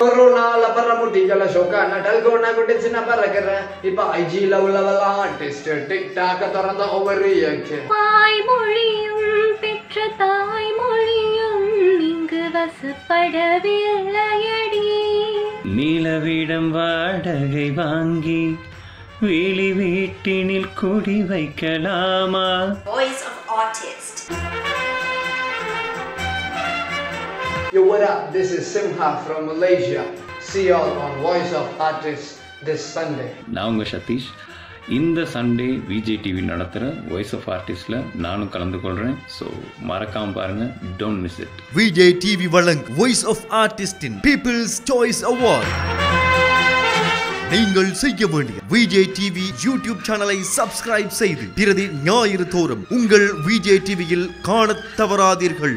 கொரோனால பற முட்டிக்கல ஷோக்கான டல்கோனா குட்டி சின்ன பறக்கிறேன் இப்ப ஐஜில உள்ளவெல்லாம் ஆர்டிஸ்ட் டிக்டாக்க திறந்த ஒவ்வொரு ரியாக்ஷன் வாய்மொழியும் பெற்ற தாய்மொழியும் இங்கு வசப்படவில்லையடி. நீலவிடம் வாடகை வாங்கி வெளி வீட்டினில் குடி வைக்கலாமா? Voice of Artist. Yo, what up? This is Simha from Malaysia. See y'all on Voice of Artists this Sunday. நான் உங்கள் சதீஷ் இந்த சண்டே விஜய் டிவி நடத்துகிற வாய்ஸ் ஆஃப் ஆர்டிஸ்டில் நானும் கலந்து கொள்கிறேன் ஸோ மறக்காமல் பாருங்கள் don't miss it Vijay TV வழங்கும் வாய்ஸ் ஆஃப் ஆர்டிஸ்டின் பீப்புள்ஸ் சாய்ஸ் அவார்ட் நீங்கள் செய்ய வேண்டிய விஜய் டிவி யூடியூப் சேனலை சப்ஸ்கிரைப் செய்து பிரதி ஞாயிறு தோறும் உங்கள் விஜய் டிவியில் காணத் தவறாதீர்கள்